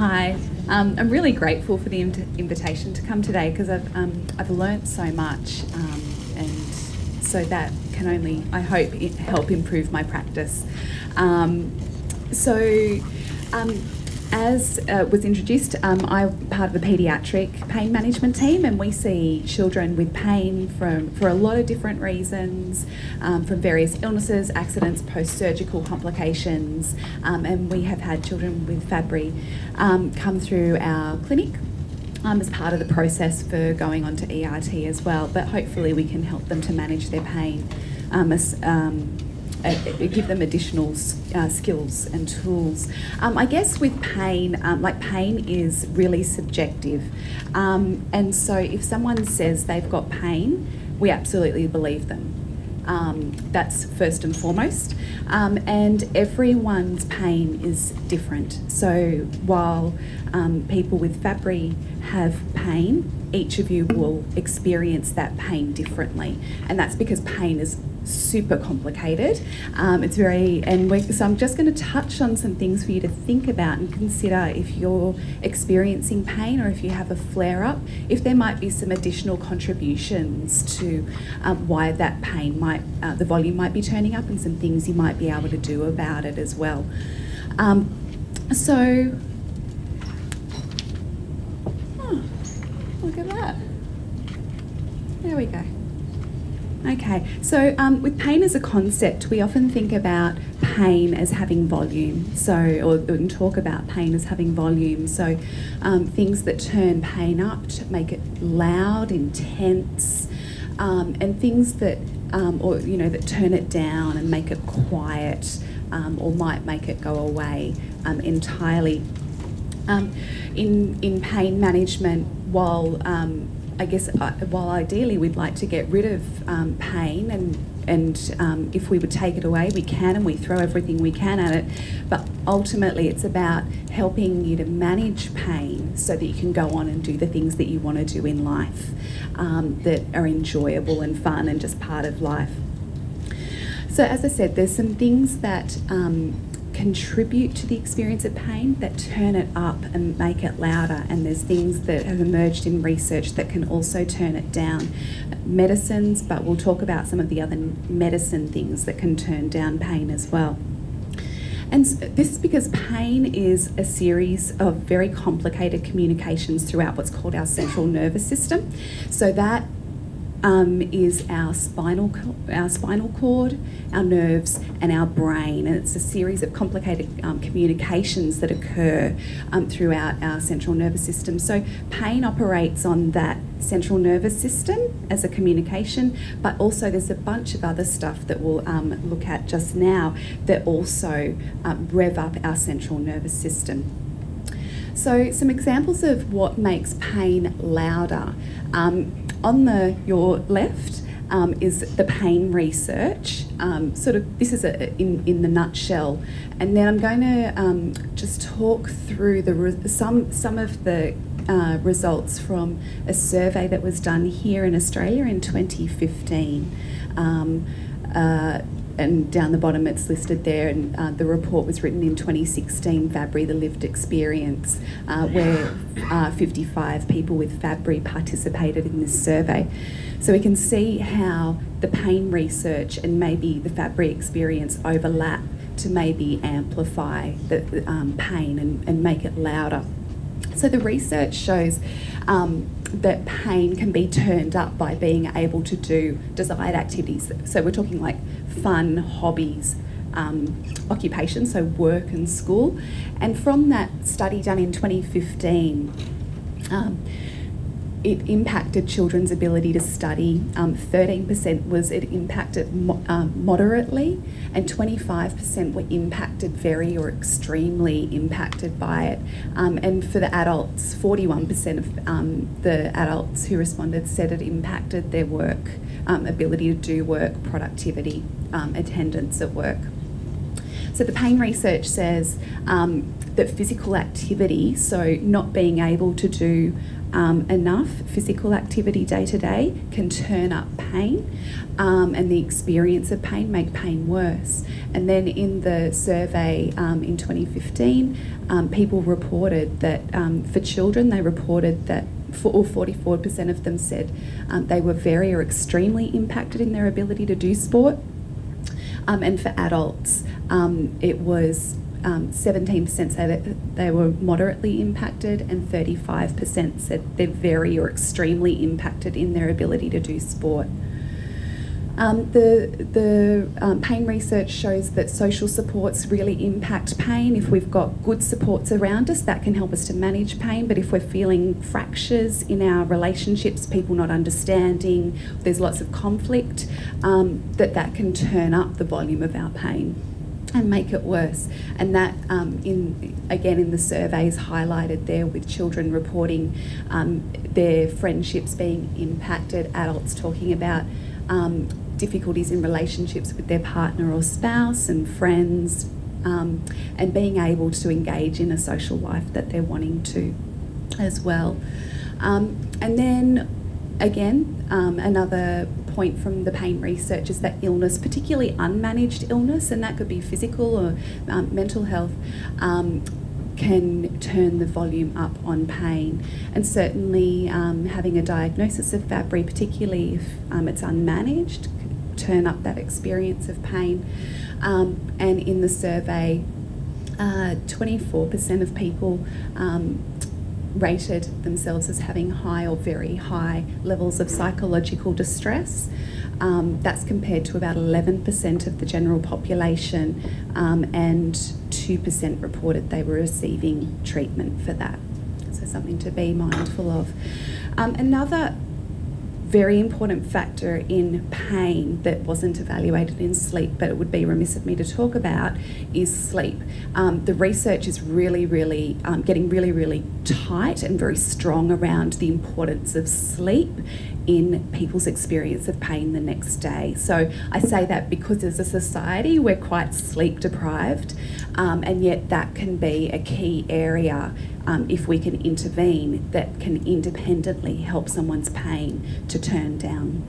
Hi, um, I'm really grateful for the invitation to come today because I've um, I've learnt so much, um, and so that can only I hope help improve my practice. Um, so. As uh, was introduced, um, I'm part of the paediatric pain management team, and we see children with pain from for a lot of different reasons, um, from various illnesses, accidents, post-surgical complications, um, and we have had children with Fabry um, come through our clinic. Um, as part of the process for going on to ERT as well, but hopefully we can help them to manage their pain um, as, uh, give them additional uh, skills and tools. Um, I guess with pain, um, like pain is really subjective. Um, and so if someone says they've got pain, we absolutely believe them. Um, that's first and foremost. Um, and everyone's pain is different. So while um, people with Fabry have pain, each of you will experience that pain differently. And that's because pain is super complicated. Um, it's very, and so I'm just going to touch on some things for you to think about and consider if you're experiencing pain or if you have a flare up, if there might be some additional contributions to um, why that pain might, uh, the volume might be turning up and some things you might be able to do about it as well. Um, so, oh, look at that. There we go. Okay, so um, with pain as a concept, we often think about pain as having volume. So, or, or talk about pain as having volume. So, um, things that turn pain up to make it loud, intense, um, and things that, um, or you know, that turn it down and make it quiet, um, or might make it go away um, entirely. in in pain management, while I guess uh, while ideally we'd like to get rid of um, pain and and um, if we would take it away, we can, and we throw everything we can at it. But ultimately, it's about helping you to manage pain so that you can go on and do the things that you want to do in life um, that are enjoyable and fun and just part of life. So, as I said, there's some things that um, contribute to the experience of pain that turn it up and make it louder. And there's things that have emerged in research that can also turn it down. Medicines, but we'll talk about some of the other medicine things that can turn down pain as well. And this is because pain is a series of very complicated communications throughout what's called our central nervous system. So that um, is our spinal our spinal cord, our nerves, and our brain, and it's a series of complicated um, communications that occur um, throughout our central nervous system. So pain operates on that central nervous system as a communication, but also there's a bunch of other stuff that we'll um, look at just now that also um, rev up our central nervous system. So, some examples of what makes pain louder. Um, on the your left um, is the pain research. Um, sort of, this is a, in in the nutshell, and then I'm going to um, just talk through the some some of the uh, results from a survey that was done here in Australia in 2015. Um, uh, and down the bottom it's listed there. And uh, the report was written in 2016, Fabry, the lived experience, uh, where uh, 55 people with Fabry participated in this survey. So we can see how the pain research and maybe the Fabry experience overlap to maybe amplify the um, pain and, and make it louder. So the research shows um, that pain can be turned up by being able to do desired activities. So we're talking like fun hobbies, um, occupation, so work and school. And from that study done in 2015, um, it impacted children's ability to study. Um, 13% was it impacted mo- um, moderately, and 25% were impacted very or extremely impacted by it. Um, and for the adults, 41% of um, the adults who responded said it impacted their work, um, ability to do work, productivity, um, attendance at work. So the pain research says that physical activity, so not being able to do um, enough physical activity day to day, can turn up pain, um, and the experience of pain make pain worse. And then in the survey um, in 2015, um, people reported that um, for children, they reported that for, or 44% of them said um, they were very or extremely impacted in their ability to do sport. And for adults, it was um, 17% say that they were moderately impacted, and 35% said they're very or extremely impacted in their ability to do sport. Um, the the um, pain research shows that social supports really impact pain. If we've got good supports around us, that can help us to manage pain. But if we're feeling fractures in our relationships, people not understanding, there's lots of conflict, um, that that can turn up the volume of our pain and make it worse. And that, um, in again, in the surveys highlighted there with children reporting um, their friendships being impacted, adults talking about um, difficulties in relationships with their partner or spouse and friends, um, and being able to engage in a social life that they're wanting to as well. Um, and then again, um, another point from the pain research is that illness, particularly unmanaged illness, and that could be physical or um, mental health, um, can turn the volume up on pain. And certainly, um, having a diagnosis of Fabry, particularly if um, it's unmanaged, can turn up that experience of pain. Um, and in the survey, uh, 24% of people um, rated themselves as having high or very high levels of psychological distress. Um, that's compared to about 11% of the general population, um, and 2% reported they were receiving treatment for that. So, something to be mindful of. Um, another very important factor in pain that wasn't evaluated in sleep, but it would be remiss of me to talk about, is sleep. Um, the research is really, really um, getting really, really tight and very strong around the importance of sleep in people's experience of pain the next day. So I say that because as a society we're quite sleep deprived, um, and yet that can be a key area um, if we can intervene that can independently help someone's pain to turn down.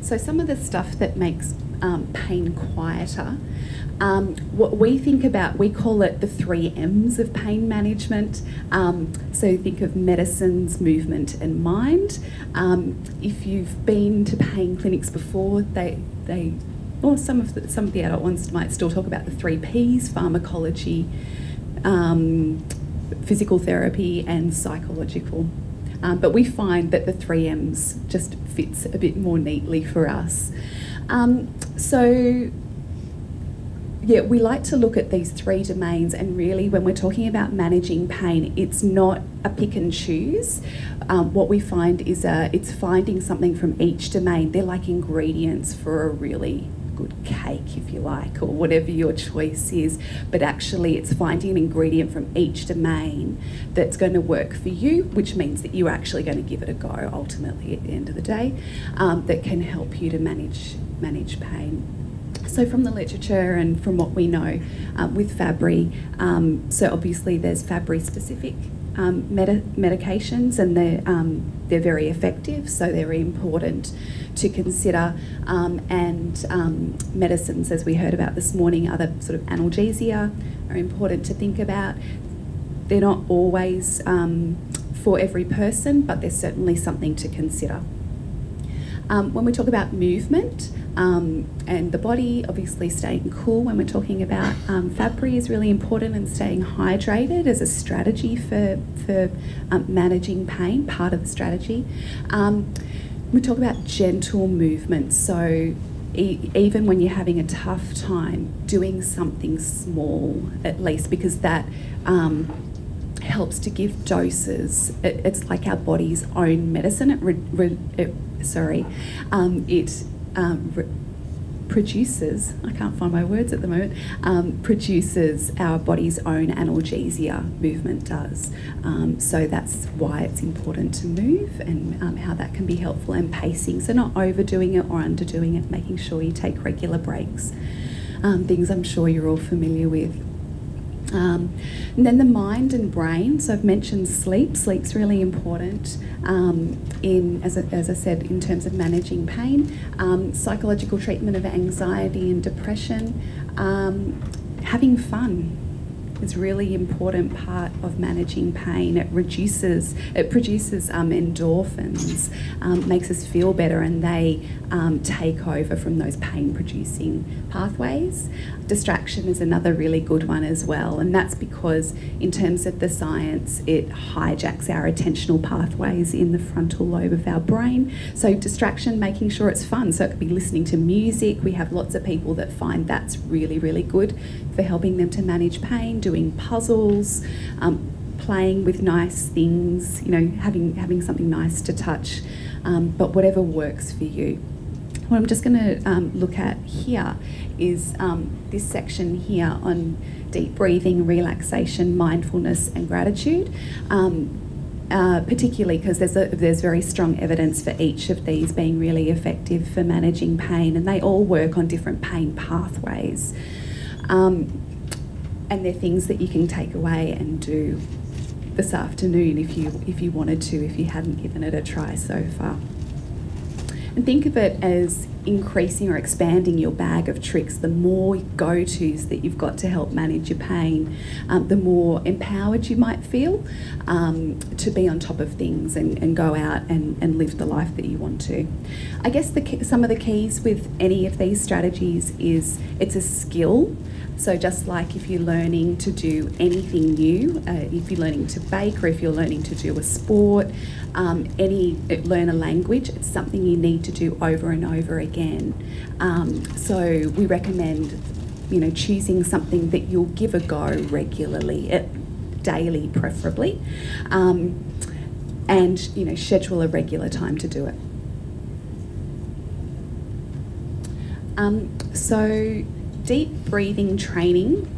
So, some of the stuff that makes um, pain quieter, um, what we think about, we call it the three M's of pain management. Um, so, think of medicines, movement, and mind. Um, if you've been to pain clinics before, they, they or some of the, some of the adult ones might still talk about the three Ps: pharmacology, um, physical therapy, and psychological. Um, but we find that the three M's just fits a bit more neatly for us. Um, so yeah, we like to look at these three domains, and really, when we're talking about managing pain, it's not a pick and choose. Um, what we find is uh, it's finding something from each domain. They're like ingredients for a really good cake, if you like, or whatever your choice is. But actually, it's finding an ingredient from each domain that's going to work for you, which means that you're actually going to give it a go ultimately at the end of the day, um, that can help you to manage manage pain. So, from the literature and from what we know um, with Fabry, um, so obviously there's Fabry specific um, medications and they're, um, they're very effective, so they're important to consider. Um, and um, medicines, as we heard about this morning, other sort of analgesia are important to think about. They're not always um, for every person, but they're certainly something to consider. Um, when we talk about movement, um, and the body, obviously staying cool when we're talking about um, Fabry is really important and staying hydrated as a strategy for, for um, managing pain, part of the strategy. Um, we talk about gentle movement. so e- even when you're having a tough time, doing something small at least, because that um, helps to give doses. It, it's like our body's own medicine. It, re, re, it sorry, um, it um, re- produces, I can't find my words at the moment, um, produces our body's own analgesia, movement does. Um, so that's why it's important to move and um, how that can be helpful and pacing. So not overdoing it or underdoing it, making sure you take regular breaks. um, things I'm sure you're all familiar with. Um, and then the mind and brain. So I've mentioned sleep. Sleep's really important um, in, as, a, as I said, in terms of managing pain. Um, psychological treatment of anxiety and depression. Um, having fun is really important part of managing pain. It reduces, it produces um, endorphins, um, makes us feel better, and they um, take over from those pain-producing pathways. Distraction is another really good one as well, and that's because in terms of the science, it hijacks our attentional pathways in the frontal lobe of our brain. So distraction, making sure it's fun. So it could be listening to music. We have lots of people that find that's really, really good for helping them to manage pain, doing puzzles, um, playing with nice things, you know, having, having something nice to touch, um, but whatever works for you. What I'm just going to um, look at here is um, this section here on deep breathing, relaxation, mindfulness, and gratitude. Um, uh, particularly because there's, there's very strong evidence for each of these being really effective for managing pain, and they all work on different pain pathways. Um, and they're things that you can take away and do this afternoon if you if you wanted to, if you hadn't given it a try so far. And think of it as increasing or expanding your bag of tricks. The more go tos that you've got to help manage your pain, um, the more empowered you might feel um, to be on top of things and, and go out and, and live the life that you want to. I guess the, some of the keys with any of these strategies is it's a skill. So just like if you're learning to do anything new, uh, if you're learning to bake or if you're learning to do a sport, um, any uh, learn a language, it's something you need to do over and over again. Um, so we recommend, you know, choosing something that you'll give a go regularly, uh, daily preferably, um, and you know, schedule a regular time to do it. Um, so deep breathing training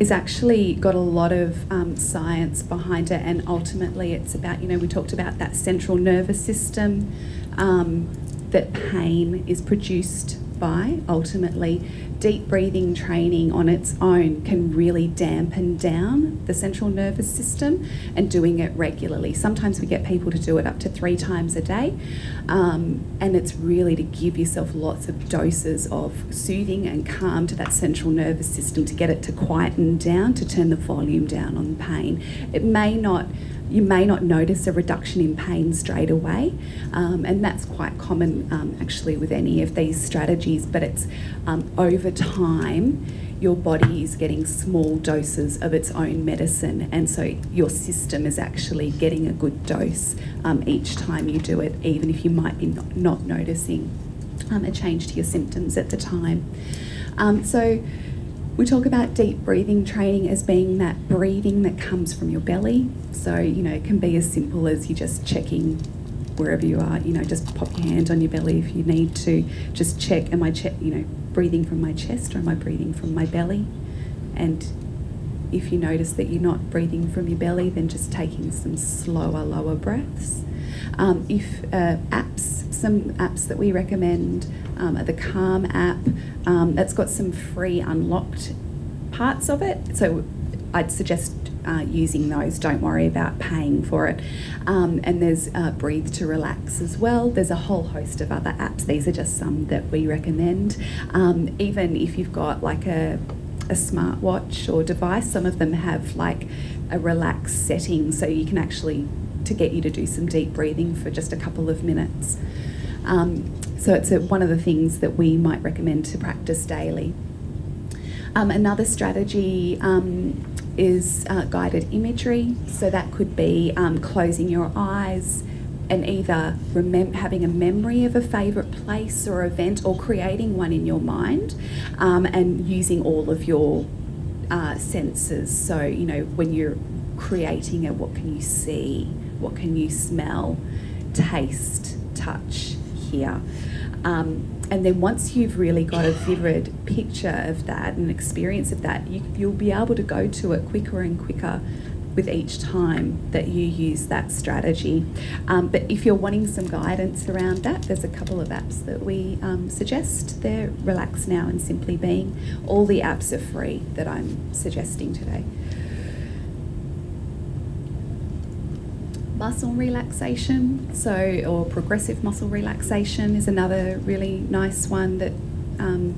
is actually got a lot of um, science behind it, and ultimately it's about, you know, we talked about that central nervous system, um, that pain is produced by ultimately deep breathing training on its own can really dampen down the central nervous system and doing it regularly. Sometimes we get people to do it up to three times a day, um, and it's really to give yourself lots of doses of soothing and calm to that central nervous system to get it to quieten down, to turn the volume down on the pain. It may not you may not notice a reduction in pain straight away, um, and that's quite common um, actually with any of these strategies. But it's um, over time, your body is getting small doses of its own medicine, and so your system is actually getting a good dose um, each time you do it, even if you might be not, not noticing um, a change to your symptoms at the time. Um, so we talk about deep breathing training as being that breathing that comes from your belly. So, you know, it can be as simple as you just checking wherever you are, you know, just pop your hand on your belly if you need to. Just check, am I, che- you know, breathing from my chest or am I breathing from my belly? And if you notice that you're not breathing from your belly, then just taking some slower, lower breaths. Um, if uh, apps, some apps that we recommend um, the Calm app. Um, that's got some free unlocked parts of it. So I'd suggest uh, using those. Don't worry about paying for it. Um, and there's uh, Breathe to Relax as well. There's a whole host of other apps. These are just some that we recommend. Um, even if you've got like a a smartwatch or device, some of them have like a relaxed setting so you can actually to get you to do some deep breathing for just a couple of minutes. Um, so it's a, one of the things that we might recommend to practice daily. Um, another strategy um, is uh, guided imagery. So that could be um, closing your eyes and either having a memory of a favourite place or event or creating one in your mind um, and using all of your uh, senses. So, you know, when you're creating it, what can you see? What can you smell, taste, touch, hear? Um, and then once you've really got a vivid picture of that and experience of that, you, you'll be able to go to it quicker and quicker with each time that you use that strategy. Um, but if you're wanting some guidance around that, there's a couple of apps that we um, suggest. They're Relax Now and Simply Being. All the apps are free that I'm suggesting today. Muscle relaxation, so or progressive muscle relaxation is another really nice one that um,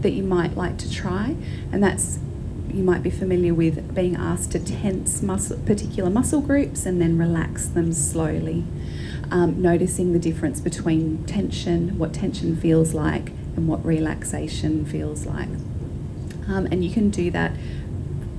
that you might like to try, and that's you might be familiar with being asked to tense muscle, particular muscle groups and then relax them slowly. Um, noticing the difference between tension, what tension feels like, and what relaxation feels like. Um, and you can do that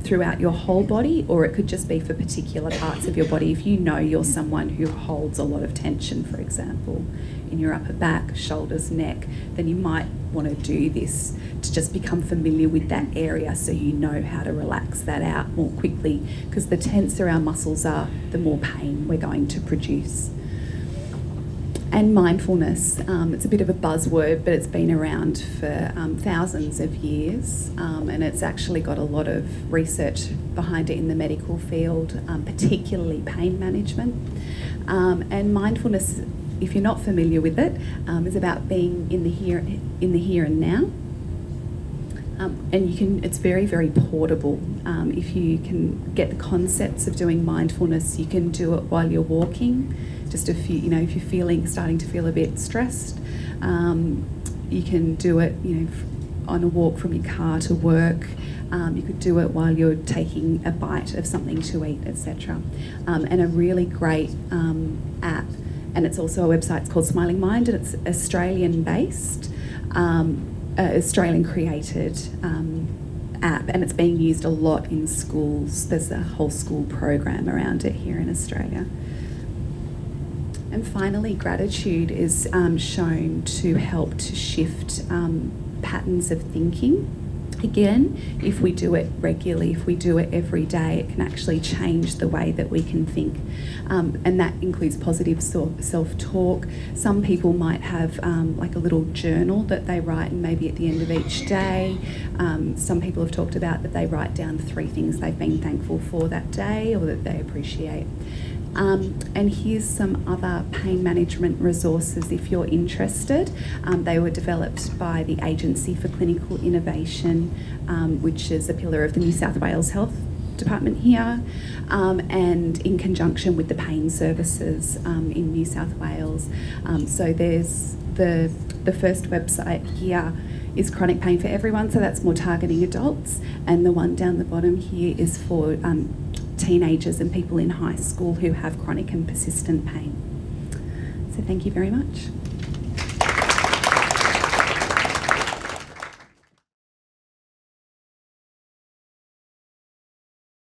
throughout your whole body, or it could just be for particular parts of your body. If you know you're someone who holds a lot of tension, for example, in your upper back, shoulders, neck, then you might want to do this to just become familiar with that area so you know how to relax that out more quickly because the tenser our muscles are, the more pain we're going to produce and mindfulness. Um, it's a bit of a buzzword, but it's been around for um, thousands of years, um, and it's actually got a lot of research behind it in the medical field, um, particularly pain management. Um, and mindfulness, if you're not familiar with it, um, is about being in the here, in the here and now. and you can, it's very, very portable. if you can get the concepts of doing mindfulness, you can do it while you're walking just a few, you know, if you're feeling, starting to feel a bit stressed, um, you can do it, you know, on a walk from your car to work. Um, you could do it while you're taking a bite of something to eat, etc. Um, and a really great um, app, and it's also a website. It's called Smiling Mind, and it's Australian based, um, uh, Australian created um, app, and it's being used a lot in schools. There's a whole school program around it here in Australia. And finally, gratitude is um, shown to help to shift um, patterns of thinking. Again, if we do it regularly, if we do it every day, it can actually change the way that we can think. Um, and that includes positive self talk. Some people might have um, like a little journal that they write, and maybe at the end of each day, um, some people have talked about that they write down three things they've been thankful for that day or that they appreciate. Um, and here's some other pain management resources if you're interested. Um, they were developed by the Agency for Clinical Innovation, um, which is a pillar of the New South Wales Health Department here, um, and in conjunction with the pain services um, in New South Wales. Um, so there's the the first website here is chronic pain for everyone, so that's more targeting adults, and the one down the bottom here is for um, teenagers and people in high school who have chronic and persistent pain. So thank you very much.